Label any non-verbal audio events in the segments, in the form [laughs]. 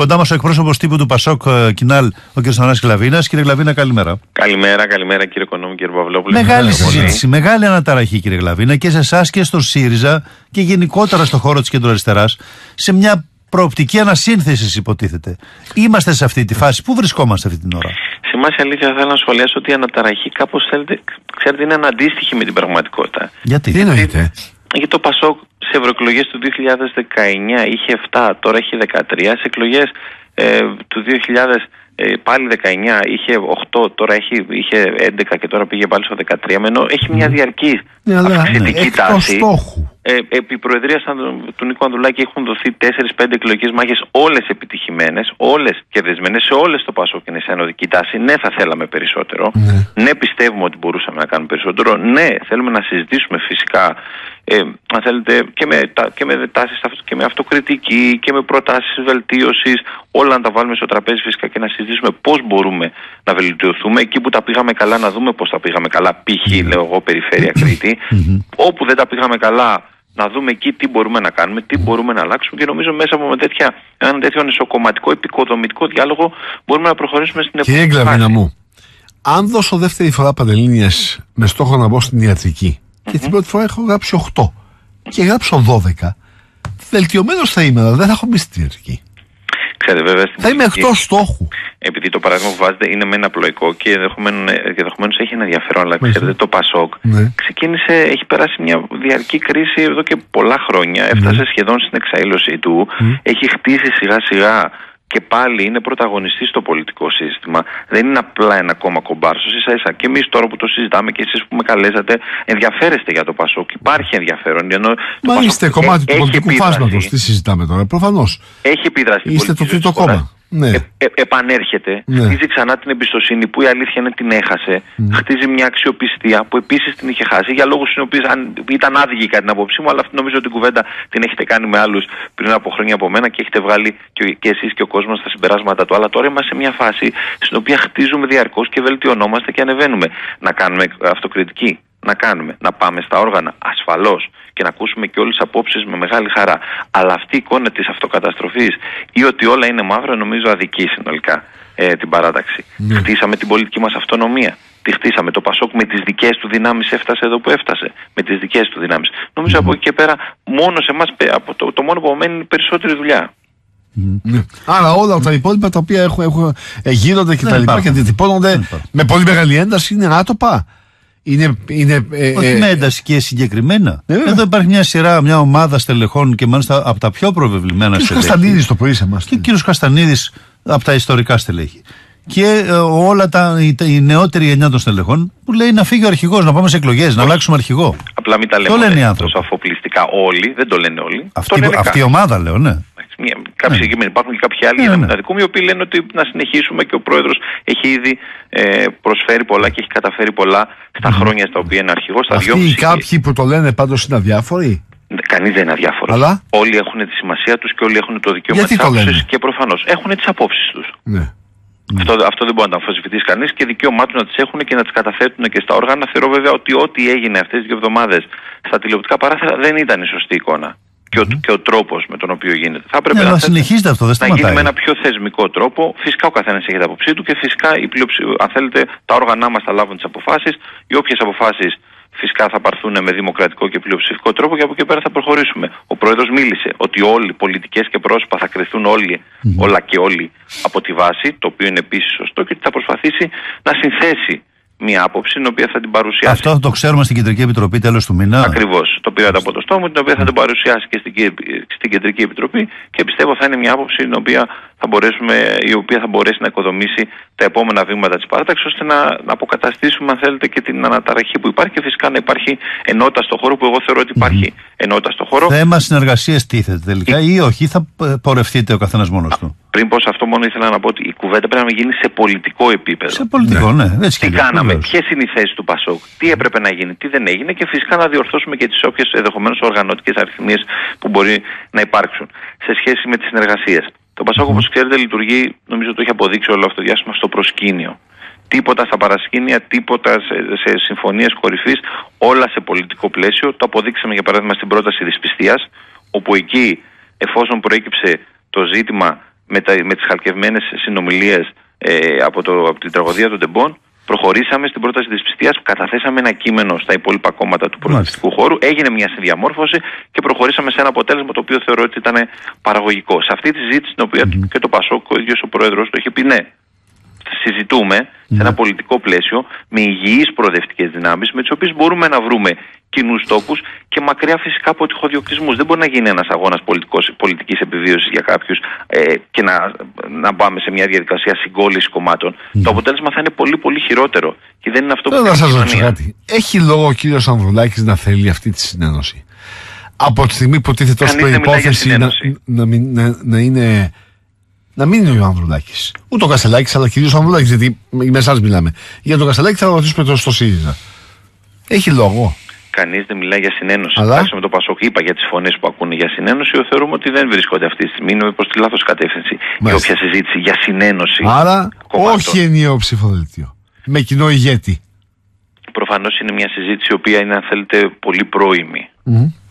Κοντά μας ο εκπρόσωπος τύπου του Πασόκ ε, Κινάλ, ο κ. Θανάσης Κλαβίνας. Κύριε Κλαβίνα, καλημέρα. Καλημέρα, καλημέρα κύριε Οικονόμου, κύριε Παυλόπουλο. Μεγάλη συζήτηση, μεγάλη αναταραχή, κύριε Κλαβίνα, και σε εσάς και στον ΣΥΡΙΖΑ και γενικότερα στον χώρο της κεντροαριστεράς, σε μια προοπτική ανασύνθεσης, υποτίθεται. Είμαστε σε αυτή τη φάση. Πού βρισκόμαστε αυτή την ώρα; Σε εμάς, αλήθεια, θέλω να σχολιάσω ότι η αναταραχή κάπως ξέρετε, είναι αναντίστοιχη με την πραγματικότητα. Γιατί, Τι εννοείται. Γιατί το Πασόκ σε ευρωεκλογές του 2019 είχε 7, τώρα έχει 13. Σε εκλογές ε, του 2000 ε, πάλι 19, είχε 8, τώρα έχει, είχε 11 και τώρα πήγε πάλι στο 13. Ενώ έχει μια διαρκή Ναι, αλλά αυξητική εκτός τάση. στόχου. Ε, επί προεδρίας του Νίκο Ανδουλάκη έχουν δοθεί 4-5 εκλογικές μάχες, όλες επιτυχημένες, όλες κερδισμένε, σε όλες το Πασόκ είναι σε ανωδική τάση. Ναι, θα θέλαμε περισσότερο. Ναι. πιστεύουμε ότι μπορούσαμε να κάνουμε περισσότερο. Ναι, θέλουμε να συζητήσουμε φυσικά, ε, αν θέλετε, και με, τα- και με τάσεις αυτο- και με αυτοκριτική και με προτάσεις βελτίωσης. Όλα να τα βάλουμε στο τραπέζι φυσικά και να συζητήσουμε πώς μπορούμε να βελτιωθούμε. Εκεί που τα πήγαμε καλά, να δούμε πώς τα πήγαμε καλά. Π.χ. λέω εγώ, Περιφέρεια Κρήτη. Όπου δεν τα πήγαμε καλά, να δούμε εκεί τι μπορούμε να κάνουμε, τι μπορούμε να αλλάξουμε και νομίζω μέσα από με τέτοια, έναν τέτοιο νησοκομματικό, επικοδομητικό διάλογο μπορούμε να προχωρήσουμε στην Κύριε επόμενη Γκλαβίνα φάση. μου, αν δώσω δεύτερη φορά παντελήνιες με στόχο να μπω στην ιατρική και την πρώτη φορά έχω γράψει 8 και γράψω 12, βελτιωμένος θα είμαι, αλλά δεν θα έχω μπει στην ιατρική. Ξέρετε, βέβαια, στην Θα είμαι πολιτική- εκτός στόχου. επειδή το παράδειγμα που βάζετε είναι με ένα απλοϊκό και ενδεχομένως έχει ένα ενδιαφέρον, αλλά Μάλιστα. ξέρετε, το Πασόκ Ναι. ξεκίνησε, έχει περάσει μια διαρκή κρίση εδώ και πολλά χρόνια. Έφτασε σχεδόν στην εξαήλωσή του. Έχει χτίσει σιγά σιγά και πάλι είναι πρωταγωνιστή στο πολιτικό σύστημα. Δεν είναι απλά ένα κόμμα κομπάρσος. ίσα ίσα και εμείς τώρα που το συζητάμε και εσείς που με καλέσατε, ενδιαφέρεστε για το Πασόκ. Υπάρχει ενδιαφέρον. Ενώ το Μα Πασόκ είστε ε- κομμάτι του έχει πολιτικού επίδραση. φάσματος. Τι συζητάμε τώρα, προφανώς. Έχει επίδραση. στην Είστε το πολιτική ζωή τρίτο της χώρας. κόμμα. Ναι. Ε, ε, επανέρχεται, Ναι. χτίζει ξανά την εμπιστοσύνη που η αλήθεια είναι την έχασε. Χτίζει μια αξιοπιστία που επίσης την είχε χάσει για λόγους οι οποίοι ήταν άδικοι κατά την άποψή μου, αλλά αυτή νομίζω ότι την κουβέντα την έχετε κάνει με άλλους πριν από χρόνια από μένα και έχετε βγάλει και, και εσείς και ο κόσμος στα συμπεράσματα του. Αλλά τώρα είμαστε σε μια φάση στην οποία χτίζουμε διαρκώς και βελτιωνόμαστε και ανεβαίνουμε. Να κάνουμε αυτοκριτική. Να κάνουμε, να πάμε στα όργανα ασφαλώς και να ακούσουμε και όλες τις απόψεις με μεγάλη χαρά. Αλλά αυτή η εικόνα της αυτοκαταστροφής ή ότι όλα είναι μαύρα, νομίζω αδικεί συνολικά ε, την παράταξη. Χτίσαμε την πολιτική μας αυτονομία. Τη χτίσαμε. Το Πασόκ με τις δικές του δυνάμεις έφτασε εδώ που έφτασε. Με τις δικές του δυνάμεις. Νομίζω από εκεί και πέρα, μόνο σε εμάς, το, το μόνο που απομένει είναι περισσότερη δουλειά. Ναι. Άρα όλα τα υπόλοιπα τα οποία έχουν, έχουν, ε, γίνονται και Δεν τα λοιπά υπάρχουν. και διατυπώνονται Δεν υπάρχουν. με πολύ μεγάλη ένταση είναι άτοπα. Είναι, είναι, ε, Όχι ε, με ένταση και συγκεκριμένα. Ναι, βέβαια. Εδώ υπάρχει μια σειρά, μια ομάδα στελεχών και μάλιστα από τα πιο προβεβλημένα Κ. στελέχη. Κωνσταντίνη το πρωί σε εμάς. Και ο κύριος Καστανίδη από τα ιστορικά στελέχη. Και ε, όλα τα, η, η νεότερη γενιά των στελεχών που λέει να φύγει ο αρχηγός, να πάμε σε εκλογές, να αλλάξουμε αρχηγό. Απλά μην τα Το λένε οι λέμε άνθρωποι. τόσο αφοπλιστικά όλοι, δεν το λένε όλοι. Αυτή, το λένε αυτή η κάποιοι. ομάδα λέω, ναι. Εντάξει, μια- Κάποιοι συγκεκριμένοι υπάρχουν και κάποιοι άλλοι Ναι, για να ναι. μην τα δικούμε, οι οποίοι λένε ότι να συνεχίσουμε και ο πρόεδρος έχει ήδη ε, προσφέρει πολλά και έχει καταφέρει πολλά στα χρόνια στα οποία είναι αρχηγός. Στα Αυτοί δυόμιση οι κάποιοι που το λένε πάντως είναι αδιάφοροι; Κανείς δεν είναι αδιάφορος. Αλλά; Όλοι έχουν τη σημασία τους και όλοι έχουν το δικαίωμα Γιατί της το άποψης λένε; και προφανώς έχουν τις απόψεις τους. Ναι. Αυτό, αυτό δεν μπορεί να το αμφισβητήσει κανείς και δικαίωμά τους να τις έχουν και να τις καταθέτουν και στα όργανα. Θεωρώ βέβαια ότι ό,τι έγινε αυτές τις δύο εβδομάδες στα τηλεοπτικά παράθυρα δεν ήταν η σωστή εικόνα. Και ο, και ο τρόπος με τον οποίο γίνεται. Θα έπρεπε Ναι, να, αλλά θέλετε συνεχίζεται αυτό, δεν να γίνει με σταματάει. ένα πιο θεσμικό τρόπο. Φυσικά ο καθένας έχει την άποψή του και φυσικά η πλειοψη- αν θέλετε, τα όργανα μας θα λάβουν τις αποφάσεις. Οι όποιες αποφάσεις φυσικά θα πάρθουν με δημοκρατικό και πλειοψηφικό τρόπο και από εκεί πέρα θα προχωρήσουμε. Ο πρόεδρος μίλησε ότι όλοι, πολιτικές και πρόσωπα, θα κρυθούν όλοι, όλα και όλοι από τη βάση, το οποίο είναι επίσης σωστό και ότι θα προσπαθήσει να συνθέσει μια άποψη την οποία θα την παρουσιάσει. Αυτό το ξέρουμε στην Κεντρική Επιτροπή τέλος του μήνα. Ακριβώς. Το πήρατε από το στόμα, την οποία θα την παρουσιάσει και στην, Κυ- στην Κεντρική Επιτροπή και πιστεύω θα είναι μια άποψη την οποία θα μπορέσουμε, η οποία θα μπορέσει να οικοδομήσει τα επόμενα βήματα της παράταξης ώστε να, να αποκαταστήσουμε, αν θέλετε, και την αναταραχή που υπάρχει και φυσικά να υπάρχει ενότητα στο χώρο που εγώ θεωρώ ότι υπάρχει ενότητα στο χώρο. Θέμα συνεργασίας τίθεται τελικά ή όχι, ή θα ε, πορευτείτε ο καθένας μόνος του. Πριν πω σε αυτό, μόνο ήθελα να πω ότι η κουβέντα πρέπει να γίνει σε πολιτικό επίπεδο. Σε πολιτικό, ναι. Έτσι Τι κι αλλιώς, κάναμε, βεβαίως. ποιες είναι οι θέσεις του Πασόκ, τι έπρεπε να γίνει, τι δεν έγινε και φυσικά να διορθώσουμε και τις όποιες ενδεχομένως οργανωτικέ αριθμίες που μπορεί να υπάρξουν σε σχέση με τις συνεργασίες. Το Πασόκ, όπως ξέρετε, λειτουργεί, νομίζω το έχει αποδείξει όλο αυτό το διάστημα, στο προσκήνιο. Τίποτα στα παρασκήνια, τίποτα σε, σε συμφωνίες κορυφής, όλα σε πολιτικό πλαίσιο. Το αποδείξαμε για παράδειγμα στην πρόταση δυσπιστία, όπου εκεί, εφόσον προέκυψε το ζήτημα με, τα, με τις χαλκευμένες συνομιλίες ε, από, το, από την τραγωδία των Τεμπών προχωρήσαμε στην πρόταση της πιστείας, καταθέσαμε ένα κείμενο στα υπόλοιπα κόμματα του πολιτιστικού χώρου, έγινε μια συνδιαμόρφωση και προχωρήσαμε σε ένα αποτέλεσμα το οποίο θεωρώ ότι ήταν παραγωγικό. Σε αυτή τη συζήτηση, την οποια και το Πασόκ, ο ίδιος ο Πρόεδρος το είχε πει ναι, συζητούμε σε ένα πολιτικό πλαίσιο με υγιείς προοδευτικές δυνάμεις με τις οποίες μπορούμε να βρούμε κοινούς τόπου και μακριά φυσικά από τυχοδιοκτισμούς. Δεν μπορεί να γίνει ένας αγώνας πολιτικής επιβίωσης για κάποιους ε, και να, να πάμε σε μια διαδικασία συγκόλληση κομμάτων. Ναι. Το αποτέλεσμα θα είναι πολύ πολύ χειρότερο. Και δεν είναι αυτό που θα σας ρωτήσω κάτι. Έχει λόγο ο κύριος Ανδρουλάκης να θέλει αυτή τη συνένωση; Από τη στιγμή που τίθεται ως προπόθεση να, να, να, να είναι να μην είναι ο Ανδρουλάκη. Ούτε ο Κασελάκης, αλλά κυρίως ο Ανδρουλάκη, γιατί με εσάς μιλάμε. Για τον Κασελάκη θα ρωτήσουμε το στο ΣΥΡΙΖΑ. Έχει λόγο. Κανείς δεν μιλάει για συνένωση. Αλλά... με το Πασόκ είπα για τις φωνές που ακούνε για συνένωση. Θεωρούμε ότι δεν βρίσκονται αυτή τη στιγμή. Είναι προς τη λάθος κατεύθυνση. Και όποια συζήτηση για συνένωση. Άρα, κομμάτων. όχι ενιαίο ψηφοδελτίο. Με κοινό ηγέτη. Προφανώς είναι μια συζήτηση η οποία είναι, αν θέλετε, πολύ πρόημη. Mm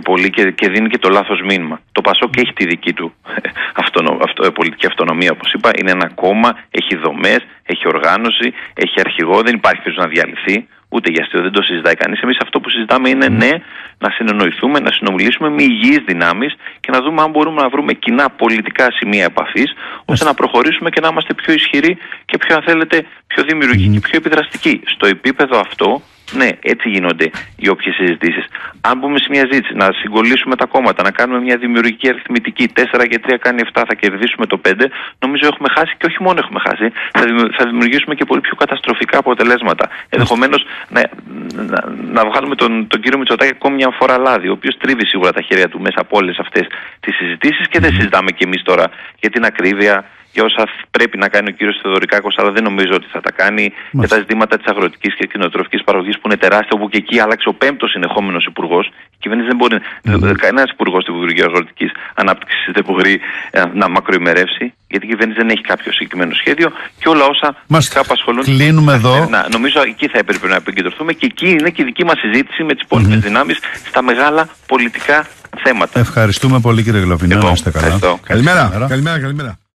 και, πολύ, και, και δίνει και το λάθος μήνυμα. Το Πασόκ έχει τη δική του [laughs] αυτονο, αυτο, πολιτική αυτονομία, όπως είπα. Είναι ένα κόμμα, έχει δομές, έχει οργάνωση, έχει αρχηγό, δεν υπάρχει ποιος να διαλυθεί. Ούτε για αστείο δεν το συζητάει κανείς. Εμείς αυτό που συζητάμε είναι ναι, να συνεννοηθούμε, να συνομιλήσουμε με υγιείς δυνάμεις και να δούμε αν μπορούμε να βρούμε κοινά πολιτικά σημεία επαφής, ώστε να προχωρήσουμε και να είμαστε πιο ισχυροί και πιο, αν θέλετε, πιο δημιουργικοί και πιο επιδραστικοί. Στο επίπεδο αυτό, ναι, έτσι γίνονται οι όποιες συζητήσεις. Αν μπούμε σε μια ζήτηση, να συγκολήσουμε τα κόμματα, να κάνουμε μια δημιουργική αριθμητική, 4 και 3 κάνει 7, θα κερδίσουμε το 5, νομίζω έχουμε χάσει και όχι μόνο έχουμε χάσει, θα δημιουργήσουμε και πολύ πιο καταστροφικά αποτελέσματα. Ενδεχομένως να, να, να, βγάλουμε τον, τον κύριο Μητσοτάκη ακόμη μια φορά λάδι, ο οποίος τρίβει σίγουρα τα χέρια του μέσα από όλες αυτές τις συζητήσεις και δεν συζητάμε κι εμείς τώρα για την ακρίβεια, για όσα πρέπει να κάνει ο κύριος Θεοδωρικάκος, αλλά δεν νομίζω ότι θα τα κάνει για τα ζητήματα της αγροτικής και κτηνοτροφικής παραγωγή που είναι τεράστια, όπου και εκεί άλλαξε ο πέμπτος συνεχόμενος υπουργός. Η κυβέρνηση δεν μπορεί, mm. κανένας υπουργός του Υπουργείου Αγροτικής Ανάπτυξης δεν μπορεί ε, να μακροημερεύσει, γιατί η κυβέρνηση δεν έχει κάποιο συγκεκριμένο σχέδιο και όλα όσα μας απασχολούν. Κλείνουμε εδώ. Να, νομίζω εκεί θα έπρεπε να επικεντρωθούμε και εκεί είναι και η δική μας συζήτηση με τις υπόλοιπες mm-hmm. δυνάμεις στα μεγάλα πολιτικά θέματα. Ευχαριστούμε πολύ κύριε Γλωβινά. Καλημέρα. Καλημέρα. καλημέρα.